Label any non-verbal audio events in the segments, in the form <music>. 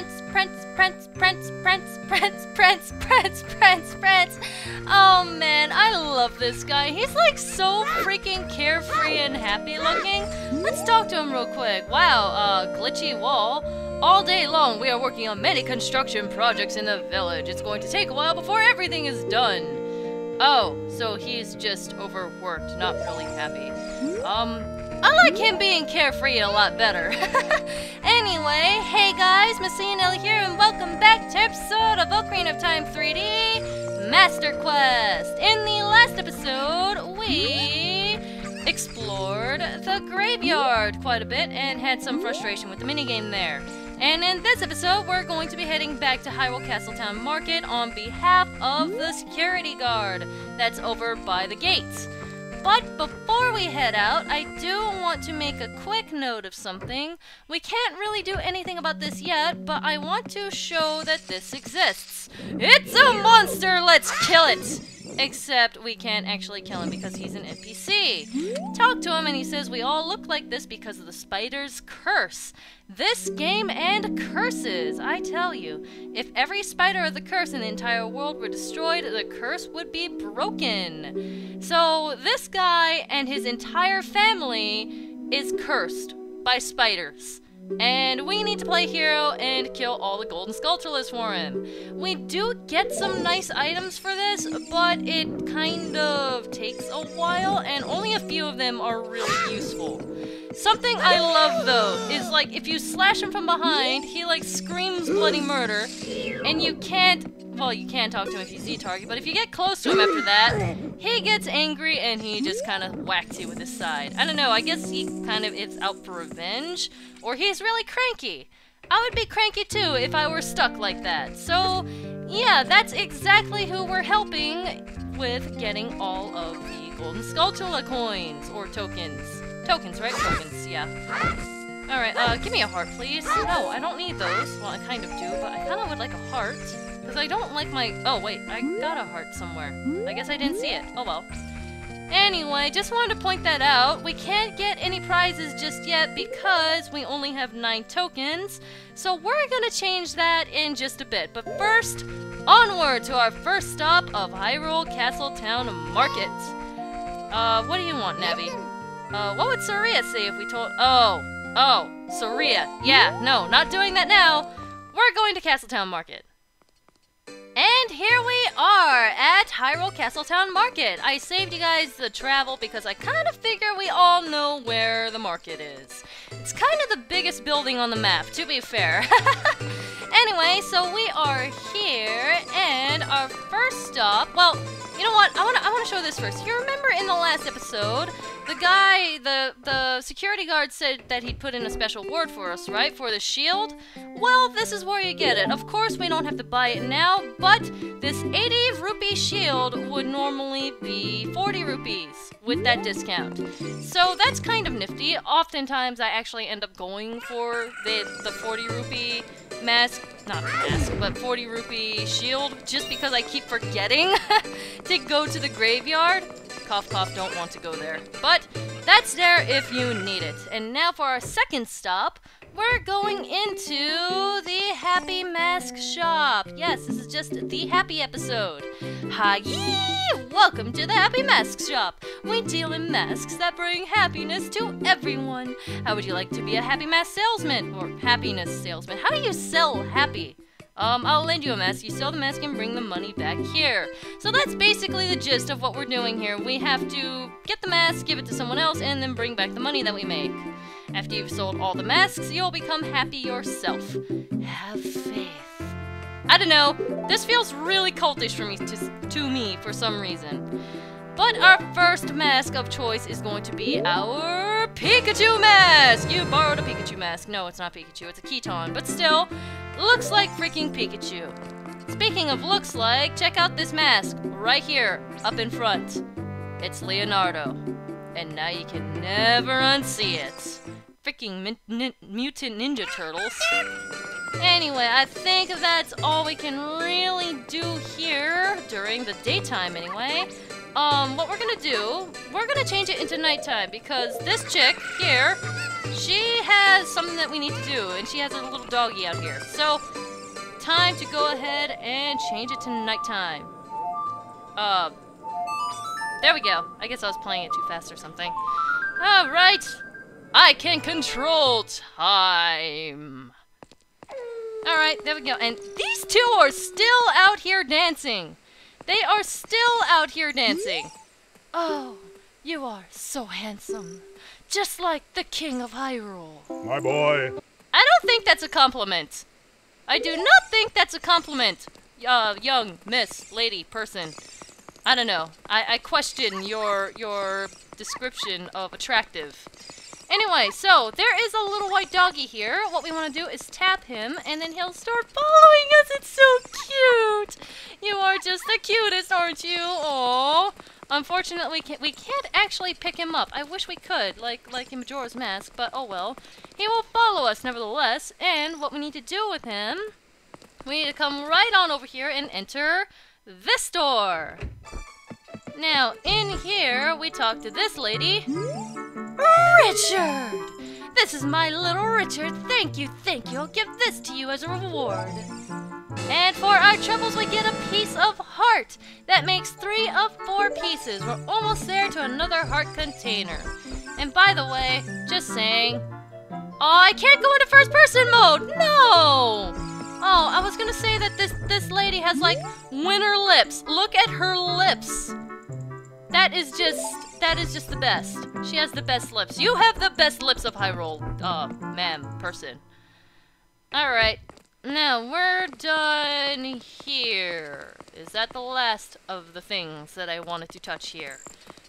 Prince, Prince, Prince, Prince, Prince, Prince, Prince, Prince, Prince, Prince. Oh man, I love this guy. He's like so freaking carefree and happy looking. Let's talk to him real quick. Wow, uh, glitchy wall. All day long, we are working on many construction projects in the village. It's going to take a while before everything is done. Oh, so he's just overworked, not really happy. Um, I like him being carefree a lot better. <laughs> anyway, hey guys, Messina here, and welcome back to episode of Ocarina of Time 3D Master Quest. In the last episode, we explored the graveyard quite a bit and had some frustration with the minigame there. And in this episode, we're going to be heading back to Hyrule Castletown Market on behalf of the security guard that's over by the gates. But before we head out, I do want to make a quick note of something. We can't really do anything about this yet, but I want to show that this exists. It's a monster! Let's kill it! Except we can't actually kill him because he's an NPC. Talk to him and he says we all look like this because of the spider's curse. This game and curses, I tell you. If every spider of the curse in the entire world were destroyed, the curse would be broken. So this guy and his entire family is cursed by spiders. And we need to play hero and kill all the golden skulltulas for him. We do get some nice items for this, but it kind of takes a while, and only a few of them are really useful. Something I love though is like if you slash him from behind, he like screams bloody murder, and you can't. Well, you can talk to him if you Z target, but if you get close to him after that, he gets angry and he just kind of whacks you with his side. I don't know. I guess he kind of is out for revenge, or he's really cranky. I would be cranky too if I were stuck like that. So, yeah, that's exactly who we're helping with getting all of the Golden Skulltula coins or tokens. Tokens, right? Tokens, yeah. Alright, uh, give me a heart, please. No, I don't need those. Well, I kind of do, but I kind of would like a heart. Because I don't like my... Oh, wait, I got a heart somewhere. I guess I didn't see it. Oh, well. Anyway, just wanted to point that out. We can't get any prizes just yet because we only have 9 tokens. So we're gonna change that in just a bit. But first, onward to our first stop of Hyrule Castletown Market. Uh, what do you want, Navi? Uh, what would Saria say if we told- Oh, oh, Saria. Yeah, no, not doing that now. We're going to Castletown Market. And here we are at Hyrule Castletown Market. I saved you guys the travel because I kind of figure we all know where the market is. It's kind of the biggest building on the map, to be fair. <laughs> anyway, so we are here, and our first stop, well, you know what? I want to I want to show this first. You remember in the last episode, the guy, the the security guard said that he'd put in a special word for us, right? For the shield? Well, this is where you get it. Of course, we don't have to buy it now, but this 80 rupee shield would normally be 40 rupees with that discount. So that's kind of nifty. Oftentimes, I actually end up going for the the 40 rupee mask, not a mask, but 40 rupee shield just because I keep forgetting <laughs> to go to the graveyard. Cough, cough, don't want to go there. But that's there if you need it. And now for our second stop, we're going into the Happy Mask Shop. Yes, this is just the happy episode. Hi, welcome to the Happy Mask Shop. We deal in masks that bring happiness to everyone. How would you like to be a happy mask salesman or happiness salesman? How do you sell happy? Um, I'll lend you a mask. You sell the mask and bring the money back here. So that's basically the gist of what we're doing here. We have to get the mask, give it to someone else, and then bring back the money that we make. After you've sold all the masks, you'll become happy yourself. Have faith. I don't know. This feels really cultish for me to, to me for some reason. But our first mask of choice is going to be our Pikachu mask! You borrowed a Pikachu mask. No, it's not Pikachu, it's a Keaton. But still, looks like freaking Pikachu. Speaking of looks like, check out this mask right here, up in front. It's Leonardo. And now you can never unsee it. Freaking min nin mutant ninja turtles. Anyway, I think that's all we can really do here during the daytime anyway. Um, what we're gonna do, we're gonna change it into nighttime because this chick here, she has something that we need to do, and she has a little doggy out here. So, time to go ahead and change it to nighttime. Uh, there we go. I guess I was playing it too fast or something. Alright, I can control time. Alright, there we go. And these two are still out here dancing. They are still out here dancing. Oh, you are so handsome. Just like the King of Hyrule. My boy. I don't think that's a compliment. I do not think that's a compliment. Uh, young miss, lady, person. I don't know. I, I question your your description of attractive. Anyway, so there is a little white doggy here. What we want to do is tap him, and then he'll start following us. It's so cute. You are just the cutest, aren't you? Oh. Unfortunately, we can't actually pick him up. I wish we could, like like in Majora's Mask, but oh well. He will follow us nevertheless, and what we need to do with him, we need to come right on over here and enter this door. Now, in here, we talk to this lady. Richard! This is my little Richard. Thank you, thank you. I'll give this to you as a reward. And for our troubles, we get a piece of heart. That makes three of four pieces. We're almost there to another heart container. And by the way, just saying... Oh, I can't go into first person mode! No! Oh, I was gonna say that this, this lady has, like, winter lips. Look at her lips. That is just... That is just the best. She has the best lips. You have the best lips of Hyrule, uh, ma'am, person. Alright, now, we're done here. Is that the last of the things that I wanted to touch here?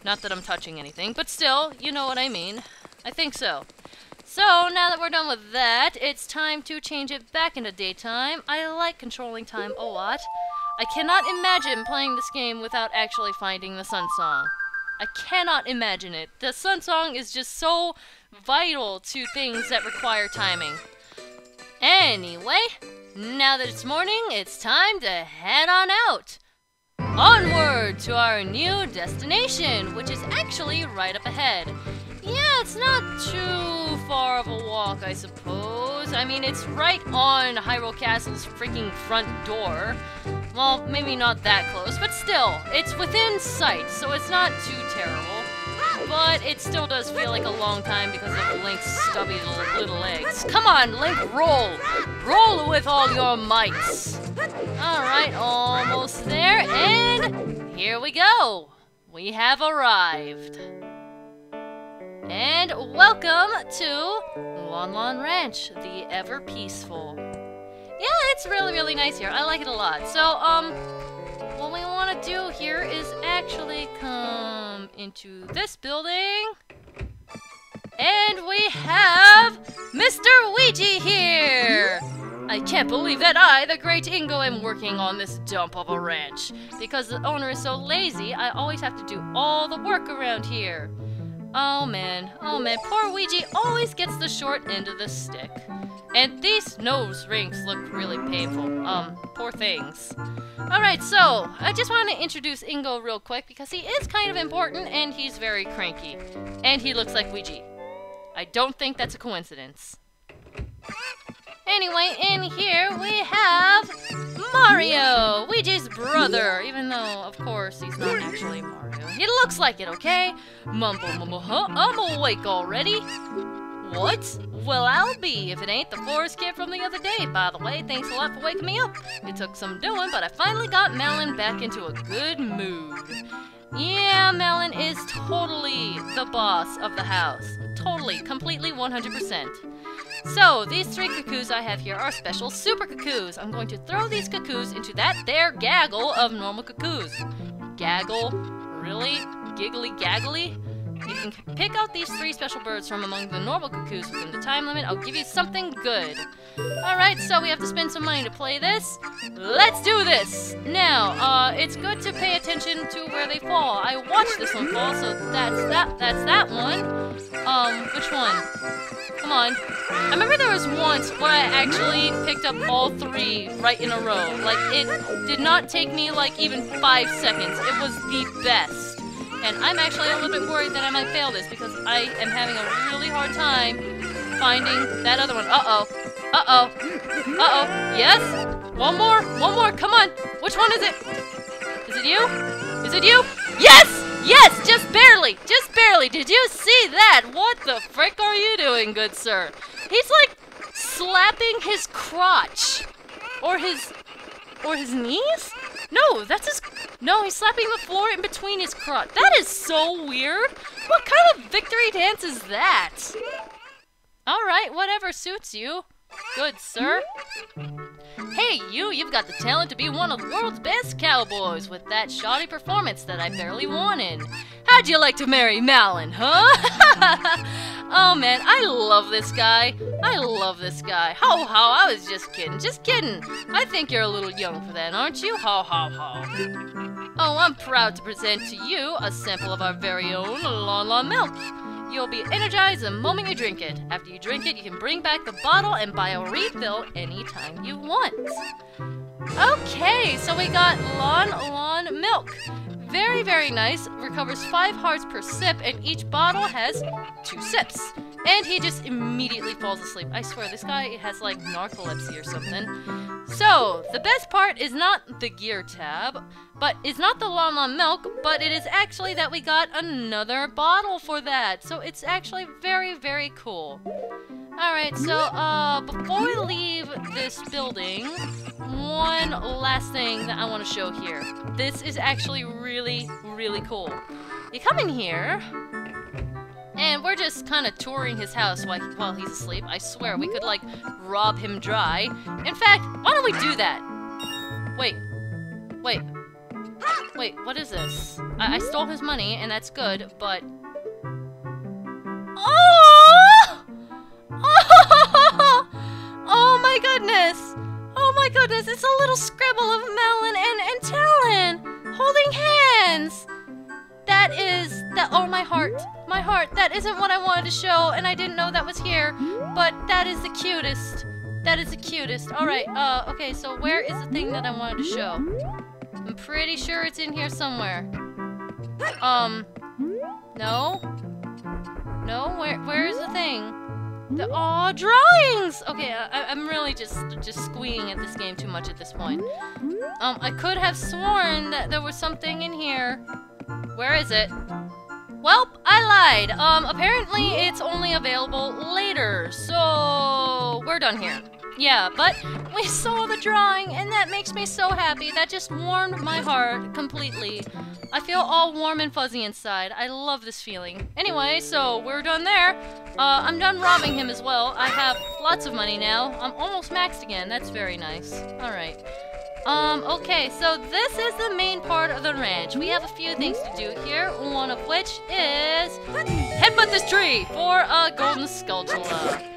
Not that I'm touching anything, but still, you know what I mean. I think so. So, now that we're done with that, it's time to change it back into daytime. I like controlling time a lot. I cannot imagine playing this game without actually finding the Sun Song. I cannot imagine it. The Sun Song is just so vital to things that require timing. Anyway, now that it's morning, it's time to head on out. Onward to our new destination, which is actually right up ahead. Yeah, it's not too far of a walk, I suppose. I mean, it's right on Hyrule Castle's freaking front door. Well, maybe not that close, but still, it's within sight, so it's not too terrible but it still does feel like a long time because of Link's stubby little, legs. Come on, Link, roll! Roll with all your mights! Alright, almost there, and here we go! We have arrived. And welcome to Lon Lon Ranch, the ever peaceful. Yeah, it's really, really nice here. I like it a lot. So, um, what we want to do here is actually come into this building. And we have Mr. Ouija here! I can't believe that I, the great Ingo, am working on this dump of a ranch. Because the owner is so lazy, I always have to do all the work around here. Oh man, oh man, poor Ouija always gets the short end of the stick. And these nose rings look really painful. Um, poor things. Alright, so, I just want to introduce Ingo real quick because he is kind of important and he's very cranky. And he looks like Ouija. I don't think that's a coincidence. Anyway, in here we have Mario, Ouija's brother, even though, of course, he's not actually Mario. He looks like it, okay? Mumble, mumble, huh? I'm awake already. What? Well, I'll be if it ain't the forest kid from the other day. By the way, thanks a lot for waking me up. It took some doing, but I finally got Malon back into a good mood. Yeah, Malon is totally the boss of the house. Totally, completely, 100%. So, these three cuckoos I have here are special super cuckoos. I'm going to throw these cuckoos into that there gaggle of normal cuckoos. Gaggle? Really? Giggly gaggly? You can pick out these three special birds from among the normal cuckoos within the time limit. I'll give you something good. Alright, so we have to spend some money to play this. Let's do this! Now, uh, it's good to pay attention to where they fall. I watched this one fall, so that's that, that's that one. Um, which one? Come on. I remember there was once where I actually picked up all three right in a row. Like, it did not take me, like, even five seconds. It was the best. And I'm actually a little bit worried that I might fail this because I am having a really hard time finding that other one. Uh-oh. Uh-oh. Uh-oh. Yes? One more. One more. Come on. Which one is it? Is it you? Is it you? Yes! Yes! Just barely! Just barely! Did you see that? What the frick are you doing, good sir? He's like slapping his crotch. Or his... Or his knees? No, that's his... No, he's slapping the floor in between his crotch. That is so weird. What kind of victory dance is that? Alright, whatever suits you. Good, sir. Hey, you, you've got the talent to be one of the world's best cowboys with that shoddy performance that I barely wanted. How'd you like to marry Malon, huh? <laughs> oh man, I love this guy. I love this guy. Ho ho, I was just kidding, just kidding. I think you're a little young for that, aren't you? Ho ho ho. Oh, I'm proud to present to you a sample of our very own Lon Lon milk. You'll be energized the moment you drink it. After you drink it, you can bring back the bottle and buy a refill anytime you want. Okay, so we got Lon Lon milk. Very, very nice. Recovers 5 hearts per sip, and each bottle has 2 sips. And he just immediately falls asleep. I swear, this guy has like narcolepsy or something. So, the best part is not the gear tab, but it's not the Lon milk, but it is actually that we got another bottle for that. So it's actually very, very cool. Alright, so uh, before we leave this building, one last thing that I want to show here. This is actually really, really cool. You come in here, and we're just kind of touring his house while, while he's asleep. I swear, we could, like, rob him dry. In fact, why don't we do that? Wait. Wait. Wait, what is this? I, I stole his money, and that's good, but... Oh! Oh! <laughs> Oh my goodness! Goodness, it's a little scribble of Malon and, and Talon holding hands! That is, that, oh my heart, my heart, that isn't what I wanted to show, and I didn't know that was here, but that is the cutest. That is the cutest. Alright, uh, okay, so where is the thing that I wanted to show? I'm pretty sure it's in here somewhere. Um, no? No? Where, where is the thing? The, oh, drawings! Okay, I, I'm really just, just squeeing at this game too much at this point. Um, I could have sworn that there was something in here. Where is it? Welp, I lied. Um, apparently it's only available later, so we're done here. Yeah, but we saw the drawing, and that makes me so happy. That just warmed my heart completely. I feel all warm and fuzzy inside. I love this feeling. Anyway, so we're done there. Uh, I'm done robbing him as well. I have lots of money now. I'm almost maxed again. That's very nice. Alright. Um, okay, so this is the main part of the ranch. We have a few things to do here, one of which is headbutt this tree for a golden skulltula.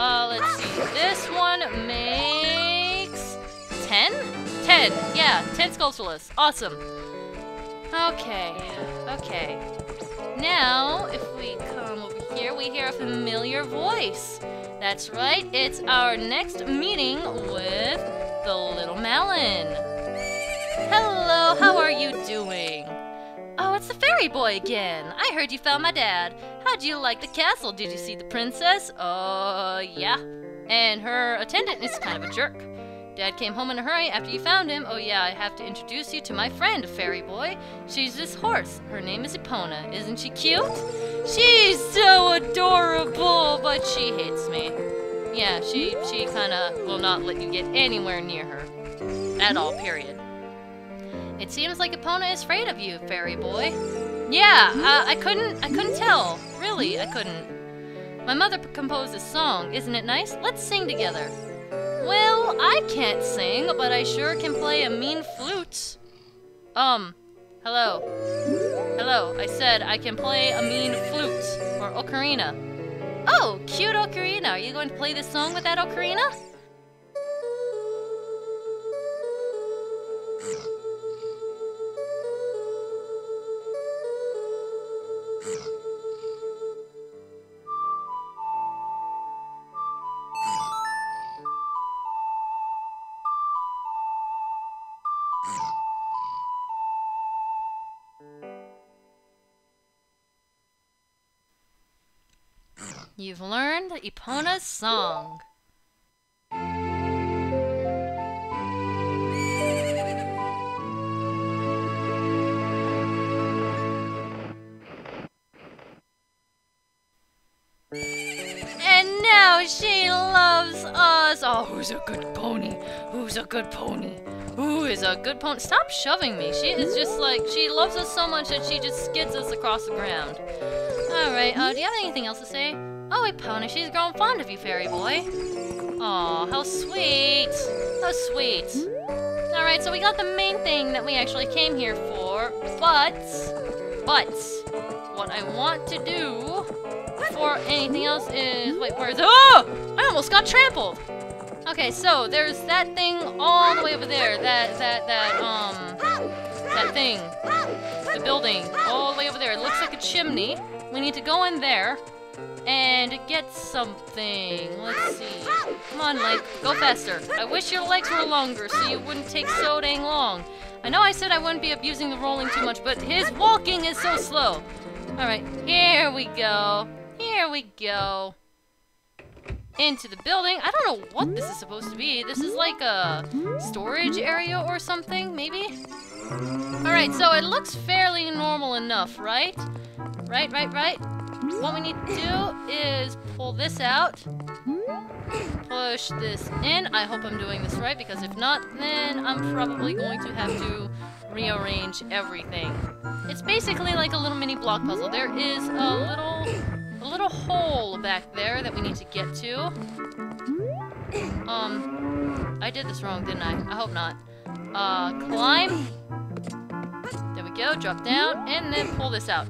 Uh, let's see. This one makes 10? 10, yeah, 10 Skulltulas. Awesome. Okay, okay. Now, if we come over here, we hear a familiar voice. That's right, it's our next meeting with the little Malon. Hello, how are you doing? It's the fairy boy again. I heard you found my dad. How'd you like the castle? Did you see the princess? Uh, yeah. And her attendant is kind of a jerk. Dad came home in a hurry after you found him. Oh yeah, I have to introduce you to my friend, Fairy Boy. She's this horse. Her name is Epona. Isn't she cute? She's so adorable, but she hates me. Yeah, she, she kinda will not let you get anywhere near her. At all, period. It seems like Epona is afraid of you, fairy boy. Yeah, uh, I couldn't, I couldn't tell. Really, I couldn't. My mother composed a song. Isn't it nice? Let's sing together. Well, I can't sing, but I sure can play a mean flute. Um, hello. Hello, I said I can play a mean flute, or ocarina. Oh, cute ocarina. Are you going to play this song with that ocarina? You've learned Epona's song. And now she loves us. Oh, who's a good pony? Who's a good pony? Who is a good pony? Stop shoving me. She is just like, she loves us so much that she just skids us across the ground. Alright, uh, do you have anything else to say? Oh, Epona, she's grown fond of you, fairy boy. Aw, how sweet. How sweet. Alright, so we got the main thing that we actually came here for, but, but, what I want to do before anything else is, wait, where is it? Oh! I almost got trampled! Okay, so there's that thing all the way over there, that, that, that, um, that thing, the building, all the way over there. It looks like a chimney. We need to go in there and get something. Let's see. Come on, Link, go faster. I wish your legs were longer so you wouldn't take so dang long. I know I said I wouldn't be abusing the rolling too much, but his walking is so slow. Alright, here we go. Here we go. Into the building. I don't know what this is supposed to be. This is like a storage area or something, maybe? Alright, so it looks fairly normal enough, right? Right, right, right? What we need to do is pull this out. Push this in. I hope I'm doing this right, because if not, then I'm probably going to have to rearrange everything. It's basically like a little mini block puzzle. There is a little a little hole back there that we need to get to. Um, I did this wrong, didn't I? I hope not. Uh, climb. There we go, drop down, and then pull this out.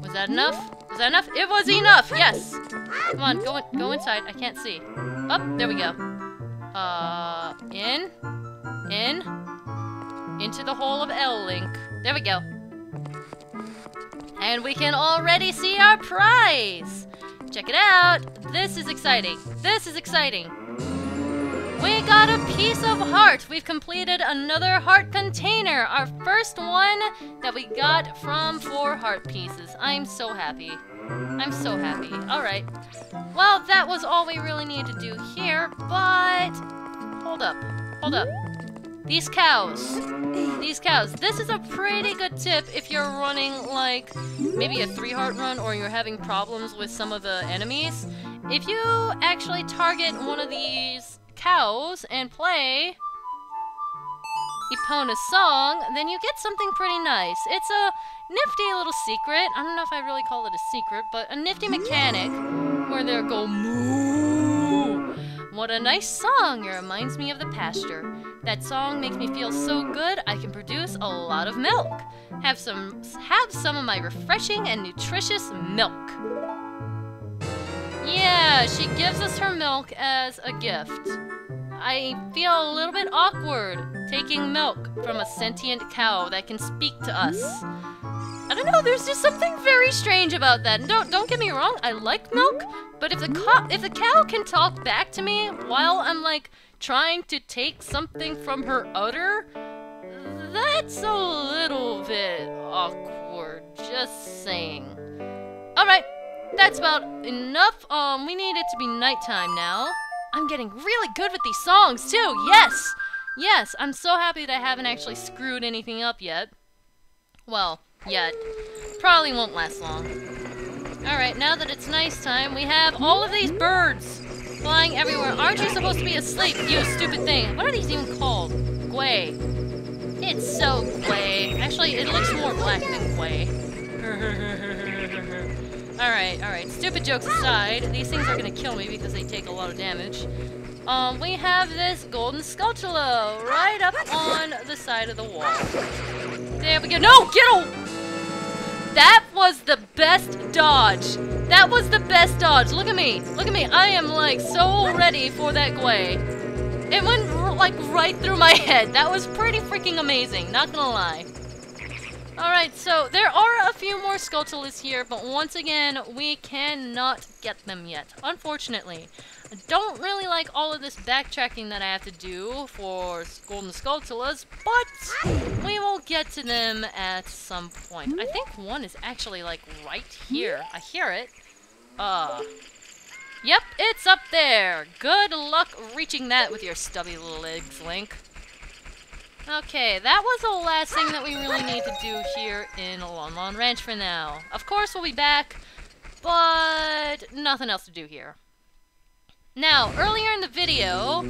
Was that enough? Was that enough? It was enough, yes! Come on, go, in, go inside, I can't see. Up, oh, there we go. Uh, in, in, into the hole of L Link. There we go. And we can already see our prize! Check it out! This is exciting. This is exciting. We got a piece of heart! We've completed another heart container! Our first one that we got from four heart pieces. I'm so happy. I'm so happy. Alright. Well, that was all we really needed to do here, but... Hold up. Hold up. These cows. These cows. This is a pretty good tip if you're running, like, maybe a three-heart run or you're having problems with some of the enemies. If you actually target one of these cows and play Epona's song, then you get something pretty nice. It's a nifty little secret. I don't know if I really call it a secret, but a nifty mechanic where they go moo. What a nice song! It reminds me of the pasture. That song makes me feel so good I can produce a lot of milk. Have some have some of my refreshing and nutritious milk. Yeah, she gives us her milk as a gift. I feel a little bit awkward taking milk from a sentient cow that can speak to us. I don't know, there's just something very strange about that. Don't don't get me wrong, I like milk, but if the cow if the cow can talk back to me while I'm like trying to take something from her udder? That's a little bit awkward, just saying. Alright, that's about enough. Um, we need it to be nighttime now. I'm getting really good with these songs, too. Yes! Yes, I'm so happy that I haven't actually screwed anything up yet. Well, yet. Probably won't last long. Alright, now that it's nice time, we have all of these birds flying everywhere. Aren't you supposed to be asleep, you stupid thing? What are these even called? Guay. It's so Gwei. Actually, it looks more black than Gwei. <laughs> alright, alright. Stupid jokes aside, these things are gonna kill me because they take a lot of damage. Um, we have this golden Skulltula right up on the side of the wall. There we go. No! Get a... That was the best dodge. That was the best dodge. Look at me. Look at me. I am like so ready for that Guay. It went like right through my <laughs> head. That was pretty freaking amazing. Not gonna lie. Alright, so there are a few more Skulltulas here, but once again, we cannot get them yet, unfortunately. I don't really like all of this backtracking that I have to do for Golden Skulltulas, but we will get to them at some point. I think one is actually, like, right here. I hear it. Uh. Yep, it's up there. Good luck reaching that with your stubby little legs, Link. Okay, that was the last thing that we really need to do here in Lon Lon Ranch for now. Of course, we'll be back, but nothing else to do here. Now, earlier in the video,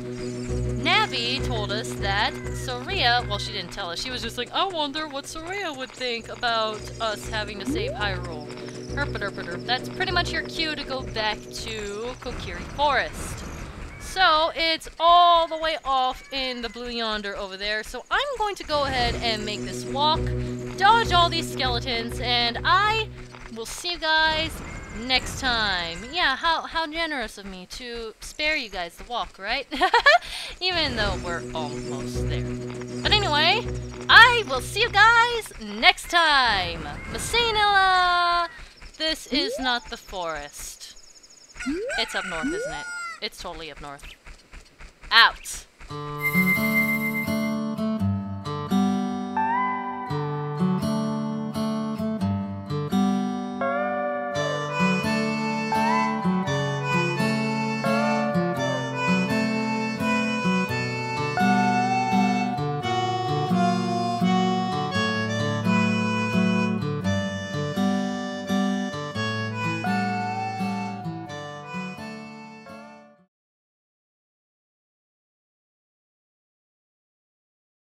Navi told us that Saria, well, she didn't tell us. She was just like, I wonder what Saria would think about us having to save Hyrule. Herpaderpader. That's pretty much your cue to go back to Kokiri Forest. So, it's all the way off in the blue yonder over there. So I'm going to go ahead and make this walk, dodge all these skeletons, and I will see you guys next time. Yeah, how, how generous of me to spare you guys the walk, right? <laughs> Even though we're almost there. But anyway, I will see you guys next time. MasaeAnela! This is not the forest. It's up north, isn't it? It's totally up north. Out!